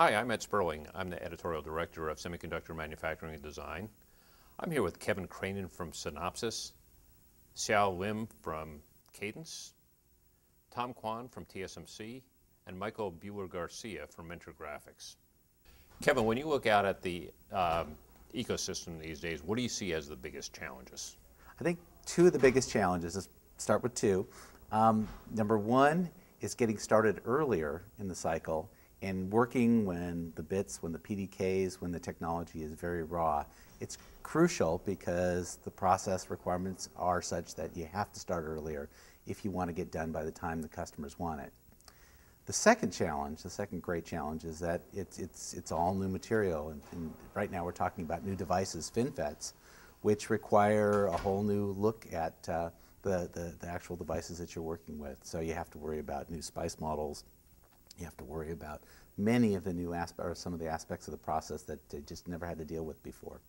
Hi, I'm Ed Sperling. I'm the editorial director of Semiconductor Manufacturing and Design. I'm here with Kevin Kranen from Synopsys, Seow Lim from Cadence, Tom Quan from TSMC, and Michael Buehler Garcia from Mentor Graphics. Kevin, when you look out at the um, ecosystem these days, what do you see as the biggest challenges? I think two of the biggest challenges, let's start with two. Um, number one is getting started earlier in the cycle and working when the bits, when the PDKs, when the technology is very raw. It's crucial because the process requirements are such that you have to start earlier if you want to get done by the time the customers want it. The second challenge, the second great challenge, is that it's, it's, it's all new material. And, and right now we're talking about new devices, FinFETs, which require a whole new look at uh, the, the, the, actual devices that you're working with. So you have to worry about new SPICE models. You have to worry about many of the new aspects, or some of the aspects of the process that they just never had to deal with before.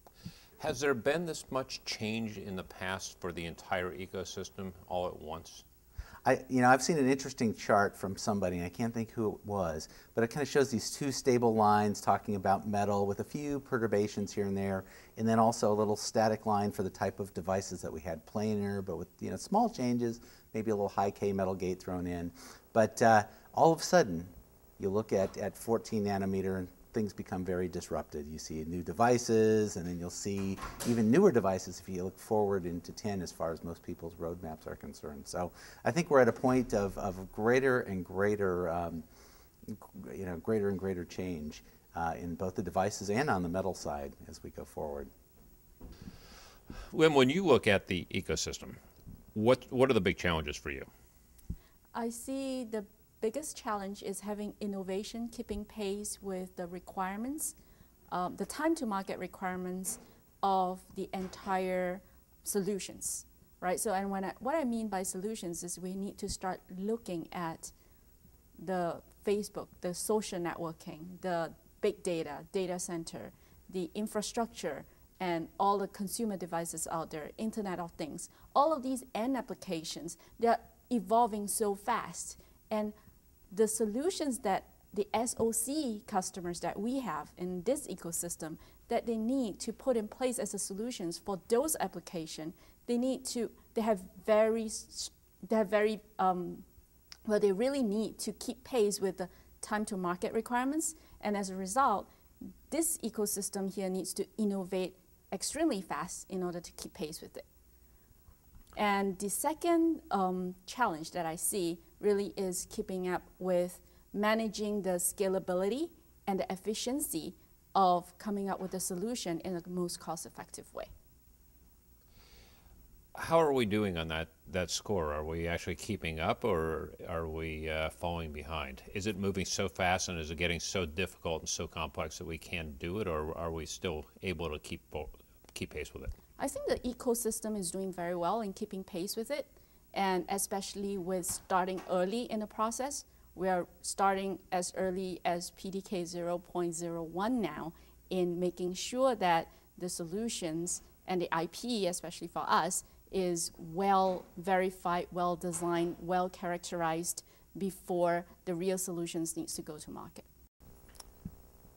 Has there been this much change in the past for the entire ecosystem all at once? I, you know, I've seen an interesting chart from somebody, and I can't think who it was, but it kind of shows these two stable lines talking about metal with a few perturbations here and there, and then also a little static line for the type of devices that we had planar, but with you know small changes, maybe a little high K metal gate thrown in. But uh, all of a sudden, you look at, at 14 nanometer and things become very disrupted. You see new devices, and then you'll see even newer devices if you look forward into 10 as far as most people's roadmaps are concerned. So I think we're at a point of, of greater and greater, um, you know, greater and greater change uh, in both the devices and on the metal side as we go forward. When, when you look at the ecosystem, what, what are the big challenges for you? I see the biggest challenge is having innovation keeping pace with the requirements, um, the time to market requirements of the entire solutions, right? So, and when I, what I mean by solutions is we need to start looking at the Facebook, the social networking, the big data, data center, the infrastructure, and all the consumer devices out there, Internet of Things, all of these end applications, they're evolving so fast. And the solutions that the SOC customers that we have in this ecosystem that they need to put in place as a solutions for those application, they need to, they have very, they have very, um, well, they really need to keep pace with the time to market requirements. And as a result, this ecosystem here needs to innovate extremely fast in order to keep pace with it. And the second um, challenge that I see really is keeping up with managing the scalability and the efficiency of coming up with a solution in the most cost-effective way. How are we doing on that, that score? Are we actually keeping up or are we uh, falling behind? Is it moving so fast and is it getting so difficult and so complex that we can't do it or are we still able to keep, keep pace with it? I think the ecosystem is doing very well in keeping pace with it and especially with starting early in the process. We are starting as early as PDK 0.01 now in making sure that the solutions and the IP, especially for us, is well verified, well designed, well characterized before the real solutions needs to go to market.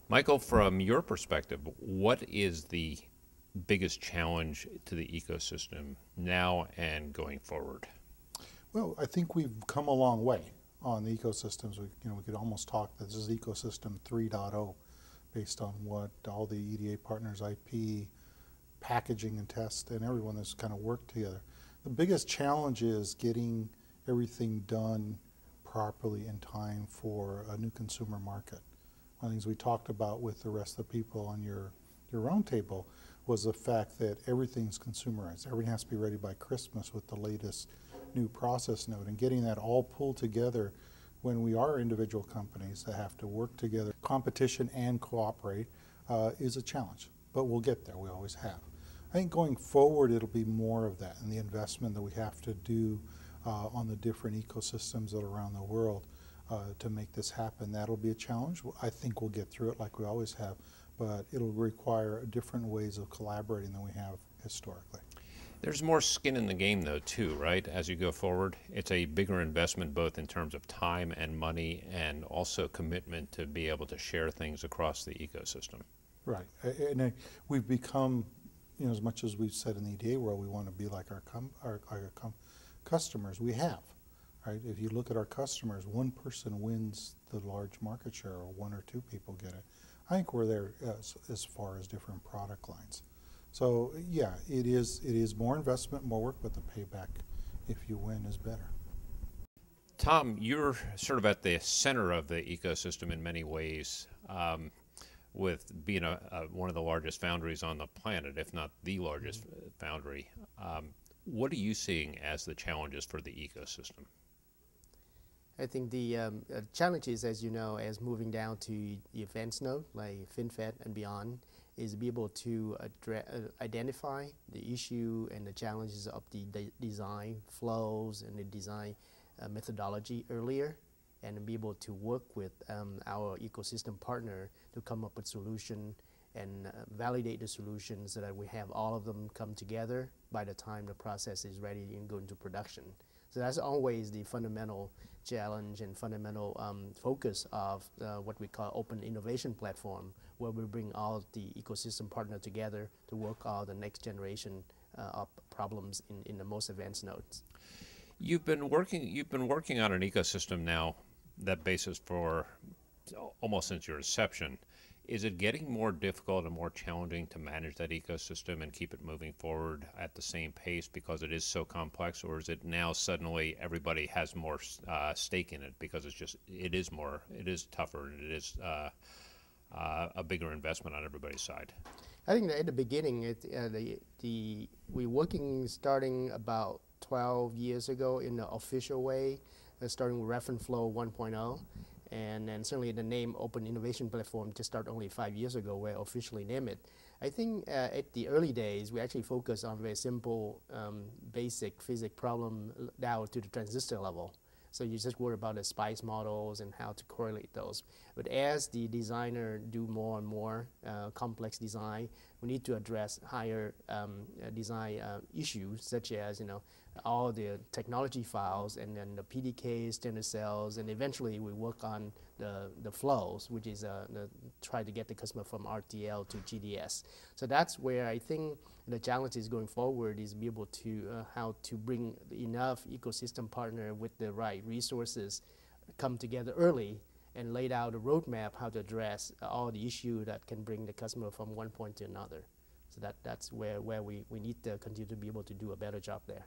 Michael, from your perspective, what is the biggest challenge to the ecosystem now and going forward? Well, I think we've come a long way on the ecosystems. We, you know, we could almost talk that this is ecosystem 3.0 based on what all the EDA partners, IP, packaging and test, and everyone that's kind of worked together. The biggest challenge is getting everything done properly in time for a new consumer market. One of the things we talked about with the rest of the people on your, your roundtable was the fact that everything's consumerized. Everything has to be ready by Christmas with the latest new process node and getting that all pulled together when we are individual companies that have to work together, competition and cooperate uh, is a challenge, but we'll get there, we always have. I think going forward it'll be more of that and the investment that we have to do uh, on the different ecosystems that are around the world uh, to make this happen. That'll be a challenge. I think we'll get through it like we always have, but it'll require different ways of collaborating than we have historically. There's more skin in the game, though, too, right? As you go forward, it's a bigger investment both in terms of time and money, and also commitment to be able to share things across the ecosystem. Right, and uh, we've become, you know, as much as we've said in the EDA world, we want to be like our com, our, our customers, we have, right? If you look at our customers, one person wins the large market share, or one or two people get it. I think we're there as, as far as different product lines. So, yeah, it is, it is more investment, more work, but the payback, if you win, is better. Tom, you're sort of at the center of the ecosystem in many ways, um, with being a, a, one of the largest foundries on the planet, if not the largest uh, foundry. Um, what are you seeing as the challenges for the ecosystem? I think the um, uh, challenges, as you know, as moving down to the advanced node like FinFET and beyond, is be able to uh, identify the issue and the challenges of the de- design flows and the design uh, methodology earlier, and be able to work with um, our ecosystem partner to come up with solution and uh, validate the solution so that we have all of them come together by the time the process is ready and go into production. So that's always the fundamental challenge and fundamental um, focus of uh, what we call open innovation platform, where we bring all the ecosystem partner together to work out the next generation uh, of problems in, in the most advanced nodes. You've been working. You've been working on an ecosystem now, that basis for almost since your inception. Is it getting more difficult and more challenging to manage that ecosystem and keep it moving forward at the same pace because it is so complex, or is it now suddenly everybody has more uh, stake in it because it's just it is more it is tougher and it is uh, uh, a bigger investment on everybody's side? I think at the beginning, it, uh, the the we working starting about 12 years ago in the official way, uh, starting with Reference Flow 1.0 and then certainly the name Open Innovation Platform just started only five years ago, where I officially named it. I think uh, at the early days, we actually focused on very simple, um, basic physics problem down to the transistor level. So you just worry about the SPICE models and how to correlate those. But as the designer do more and more uh, complex design, we need to address higher um, uh, design uh, issues such as you know all the technology files and then the PDKs, standard cells, and eventually we work on the, the flows, which is uh, the, try to get the customer from RTL to GDS. So that's where I think the challenge is going forward is be able to uh, how to bring enough ecosystem partner with the right resources come together early and laid out a roadmap how to address uh, all the issue that can bring the customer from one point to another. So that, that's where, where we, we need to continue to be able to do a better job there.